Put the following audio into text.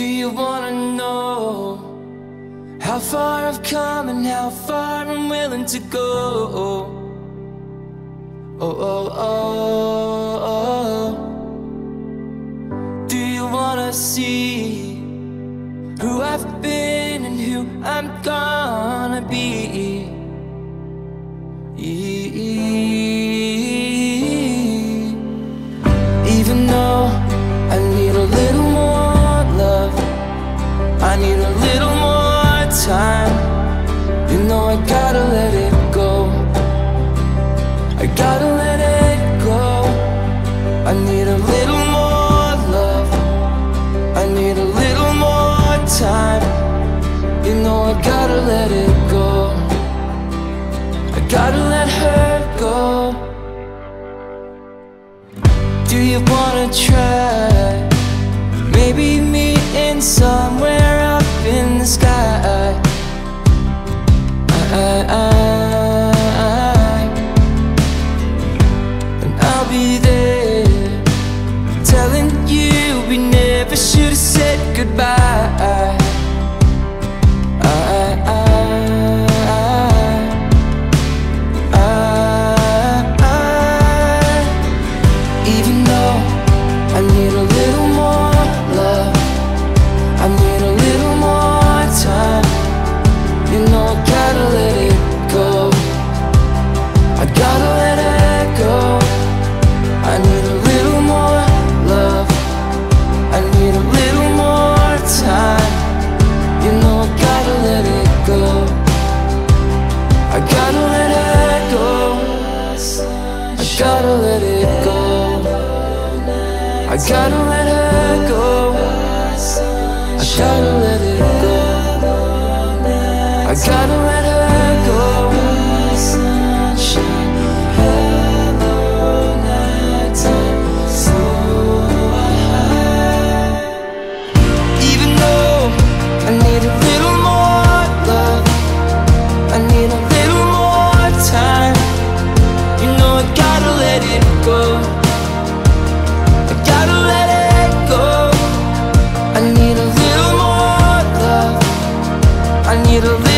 Do you wanna know how far I've come and how far I'm willing to go? Oh, oh, oh, oh. Do you wanna see who I've been and who I'm gonna be? Need a little more love. I need a little more time. You know I gotta let it go. I gotta let her go. Do you wanna try? Maybe meeting somewhere up in the sky. Never should have said goodbye. Even though I need a little more love, I need a little more time. You know I gotta let it go. I gotta it go. I gotta let her go. I gotta let it go. I gotta it'll